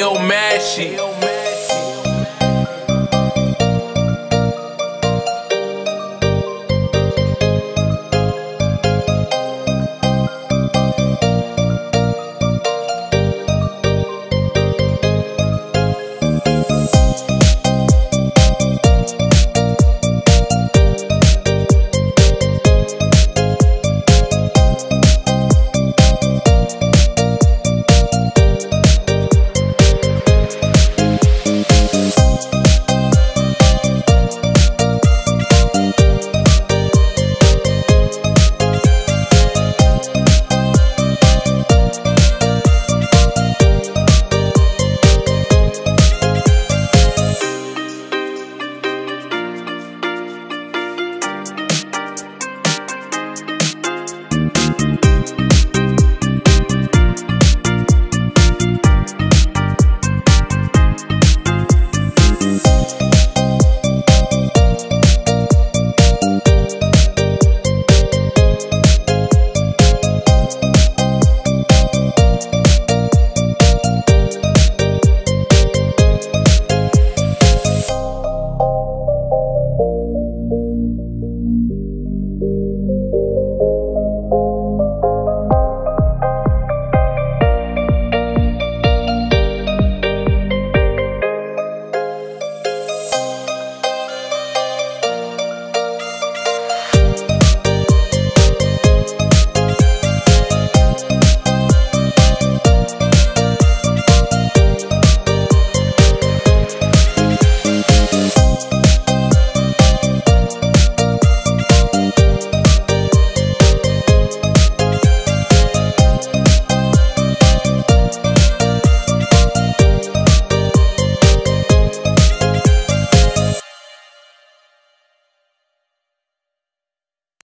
Hail Mad.